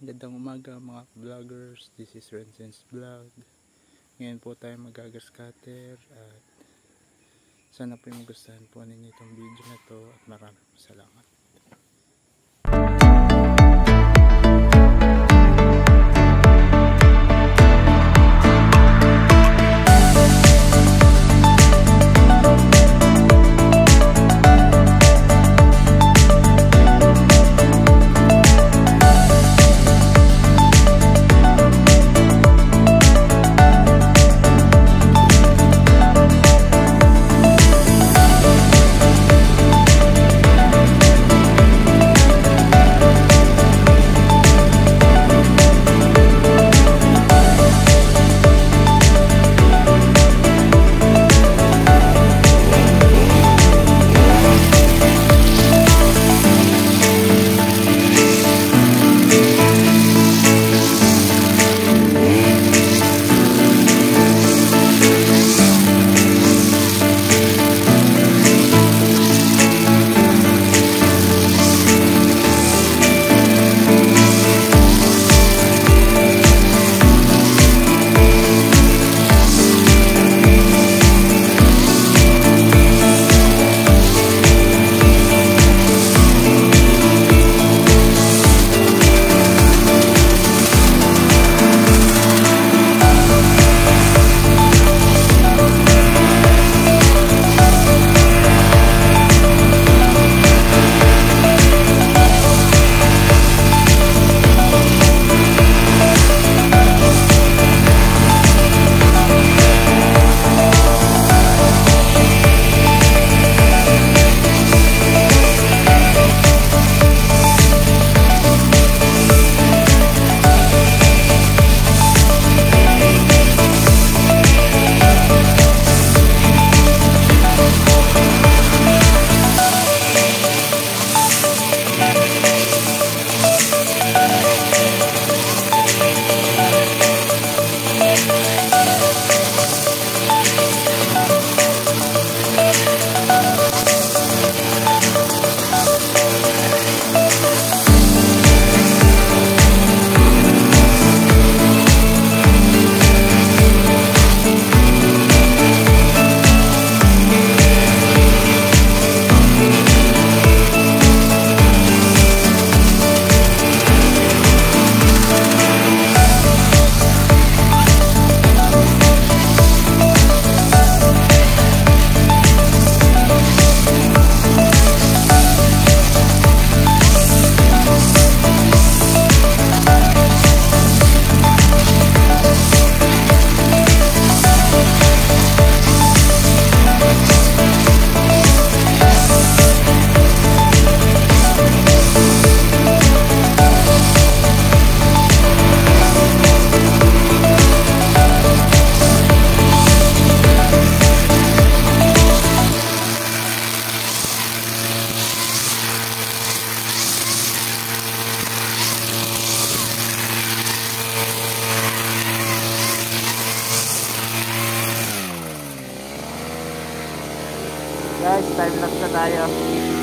Magandang umaga mga vloggers. This is Rensen's Vlog. Ngayon po tayo magagas cutter at sana po yung magustuhan po ninyo itong video na to at maraming salamat. Time lapse na tayo.